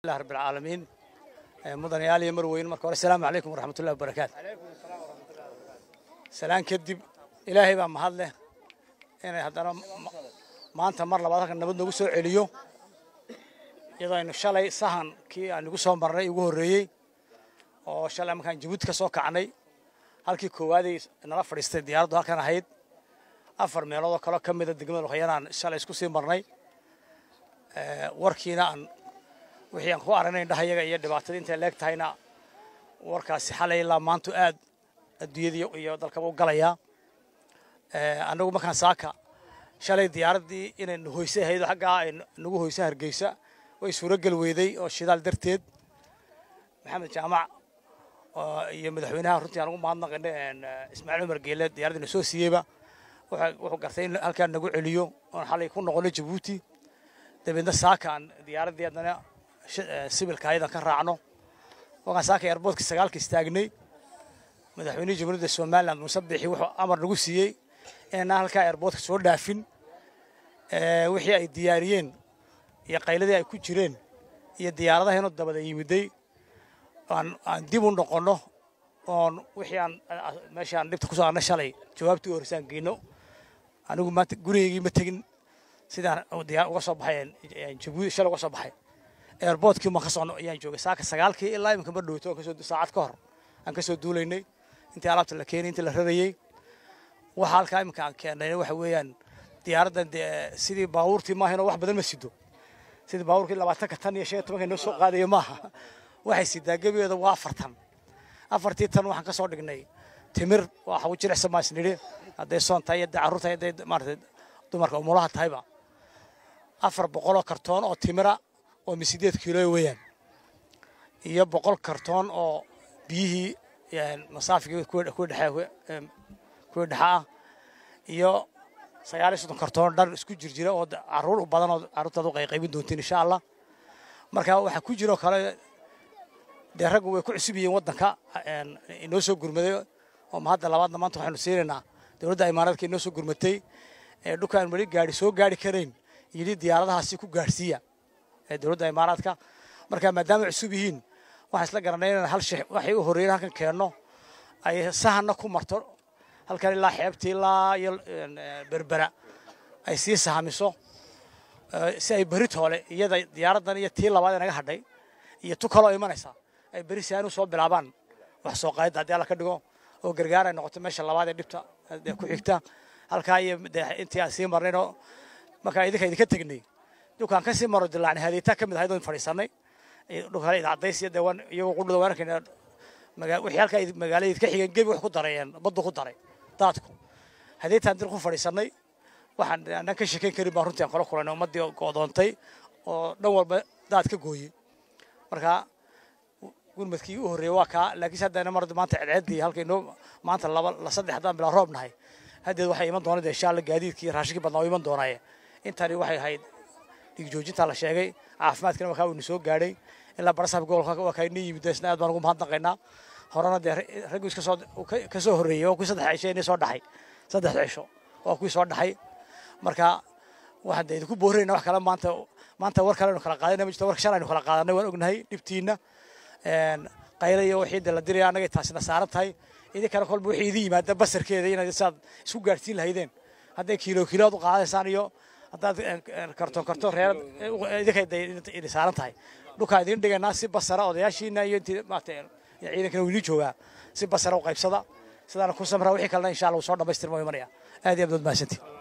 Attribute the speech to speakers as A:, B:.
A: الله رب العالمين مدن يالي مروين مركو السلام عليكم ورحمة الله وبركاته سلام كدب إلهي بقى محل له إن هذا ما أنت مر لبعضك النبض نقول سو عليو إذا إنه شلي سهن كي أنا نقول سو مرة يقول ريي أو شلي مكان جبوت كسو كعني halkii koowaadii nala fadhiistay diyaaraddu halkan ahayd afar meelood oo kaloo ka mida degmada luqayanaan shalay isku sii marnay warkiina aan wixii aan ku aragnay indhahayaga iyo dhibaatada intay leeg tahayna warkaasi xalay ilaa maantu aad adduunyadii iyo dalkaba u galayaa annagu markaan saaka shalay diyaaraddii inay hoyse ahayd xaggaa ay nagu hoyse hargeysa way suurogel weyday oo shidaal darteed. Maxamed jaamac iyo madaxweynaha runtii aan ugu mahadnaqaynay ismaaciil cumar geele diyaaraddina soo siiyeyba wuxuu gartay in halkaa nagu celiyo oon xalay ku noqonay jabuuti. Dabeedna saaka aan diyaaraddii haddana sibilka ayadan ka raacno. Wakaan saaka airboortka sagaalka istaagnay. Madaxweynihii jamhuuriyadda somaliland muuse bixi wuxuu amar nagu siiyey inaan halkaa airboortka soo dhaafin. Wixii ay diyaariyeen iyo qayladii ay ku jireen iyo diyaaradaheenu dabada yimiday aan dib u noqonno oon wixii aan meeshii aan dhibta ku soo arnay shalay jawaabtii u horeysaan geyno. Anigu maanta gurigaygii ma tegin. Sidaan uga soo baxay jabuuti shalay uga soo baxay airportkii ma ka soo ayaan joogay. Saaka sagaalkii ilaa iminka ma dhowto saacad ka hor. Aan ka soo duulaynay. Intii alaabta la keenay intii la rarayey waxa halkaa iminka aan keennay waxa weeyaan diyaaraddan dee sidii baabuurtii maahaynoo wax badan ma sido. Sidii baabuurkii labaatanka tan iyo shan iyo tobanka noo soo qaadaya maaha. Waxay sidaa gebigeeda waa afartan. Afartii tan waxaan ka soo dhignay. Timir waxa u jilicsan maa isnidhi hadday soon tahay hadday carruur tahay hadday maaragtay dumarka umulaha tahayba afar boqoloo kartoon oo timira oo misideed kiilo weeyaan. Iyo boqol kartoon oo biyihii kuwii dhexe ah. Iyo sagaal iyo soddon kartoon dhar isku jirjira oo carruur u badan oo carruurtaad u qayqaybin doontiin insha allah. Marka waxaa ku jiro kale dee raggu way ku cusub yihiin waddanka inoo soo gurmaday oo hadda labaadna maanta waxaynu siinaynaa dowladda imaaraadka inoo soo gurmatay ee weli gaari soo gaari karayn yidhi diyaaradahaasi ku gaadhsiiya ee dowladda imaaraadka. Marka maadaama cusub yihiin waxaan isla garanay inaan hal shay waxay u horreeyeen halkan keenno. Ay sahanna ku marto halkan ilaa xeebtii ilaa iyo berbera ay sii sahamiso si ay beri toole iyada diyaaraddan iyo tii labaad ee hadhay iyo tu kaloo imanaysa ay beri si aanu soo bilaabaan wax soo qaadidda haddii alla ka dhigo oo gargaar ay noqoto meesha labaad ee dhibta ku xigta. Halkaa iyo intii aan sii marnaynoo markaa idinka idinka tegnay dhulkaan ka sii maro dilaacnay hadeetaa ka mid ahayd oon fadhiisanay. Dhulkale idacadays iyo dee iyagoo qudhuda waan arkayna wixii halkaa magaalada ka xigeen gebi wax ku darayeen baddu ku daray daadku. Hadeetaan dir ku fadhiisanay waxaan anaan ka sheekayn karin baan runtii aan kulanay ummaddii go'doontay oo dhan walba daad ka gooyey. Marka gurmadkii u horreeyey waa kaa laakiinse haddana mar maanta cedceeddii halkay noo maanta laba la saddex bilaa roob nahay haddeed waxay iman doonaa insha alla gaadiidkii raashinkii badnaa iman doonaaye. Intani waxay ahayd dhiig joojintaa la sheegay caafimaadkina waa kaa uu soo gaadhay. Ilaa barasaab gobolka waa aad baan ugu mahadnaqaynaa. Horena dee raggu ka soo horreeyey waa kuwii saddex cisho inii soo dhaxay. Saddex cisho waa kuwii soo dhaxay. Marka waxaan dee idinku boorayna wax kale maanta maanta war kale aynu kala qaadayna ma jirto warka shan aynu kala qaadanay waan ognahay dhibtiina. Qayla wixii dee la diraya annagay taasina saaran tahay. Idinkana kolba wixii idin yimaada basarkeeda inaad saad isku gaadhsiin lahaydeen. Hadday kiilo kiilood u qaadaysaan iyo haddaad kartoon kartoon reer idinkay idin saaran tahay. Dhulkaan idin dhigaynaa si basara odayaashiina iyo intii maarata ciidankana wiili joogaa si basara u qaybsada. Sidaana ku samraa wixii kalena insha allah uu soo dhammaystirma imanaya aad iyo aad baad mahadsantiin